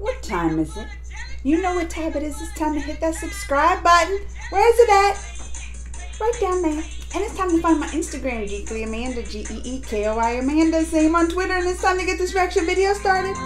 What time is it? You know what time it is. It's time to hit that subscribe button. Where is it at? Right down there. And it's time to find my Instagram, Geekly Amanda, G E E K O I Amanda. Same on Twitter. And it's time to get this reaction video started.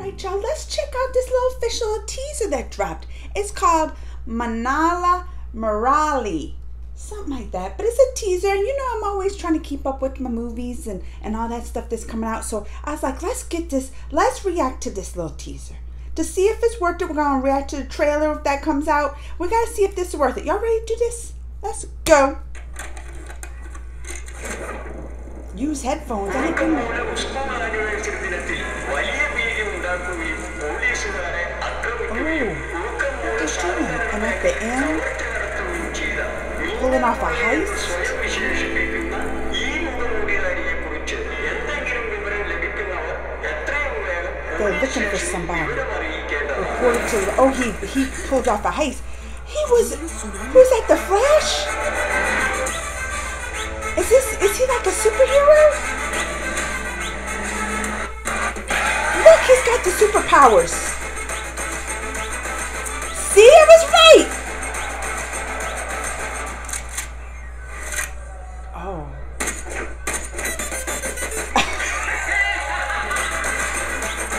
Alright, y'all, let's check out this little official teaser that dropped. It's called Manala Murali something like that. But it's a teaser, and you know I'm always trying to keep up with my movies and and all that stuff that's coming out. So I was like, let's get this, let's react to this little teaser to see if it's worth it. We're gonna react to the trailer if that comes out. We gotta see if this is worth it. Y'all ready to do this? Let's go. Use headphones. I been Oh, and at the end, pulling off a heist. They're looking for somebody. To oh he he pulled off a heist. He was who's that the Flash? Is this is he like a superhero? Look, he's got the superpowers. See, I was right.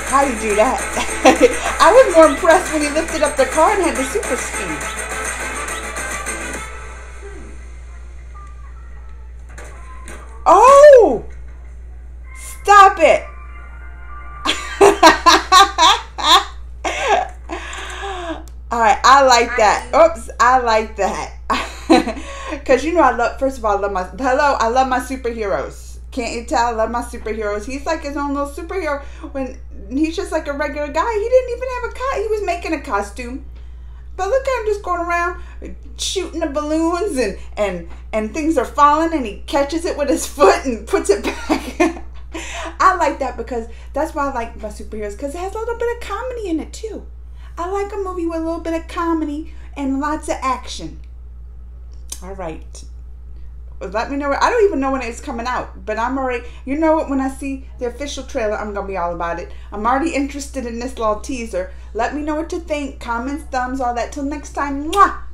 How do you do that? I was more impressed when he lifted up the car and had the super speed. Oh! Stop it! Alright, I like that. Oops, I like that. Because you know I love, first of all, I love my, hello, I love my superheroes. Can't you tell? I love my superheroes. He's like his own little superhero. When he's just like a regular guy. He didn't even have a cut. He was making a costume. But look at him just going around shooting the balloons and and and things are falling and he catches it with his foot and puts it back. I like that because that's why I like my superheroes because it has a little bit of comedy in it too. I like a movie with a little bit of comedy and lots of action. All right let me know. I don't even know when it's coming out, but I'm already. You know what? When I see the official trailer, I'm gonna be all about it. I'm already interested in this little teaser. Let me know what you think. Comments, thumbs, all that. Till next time. Mwah!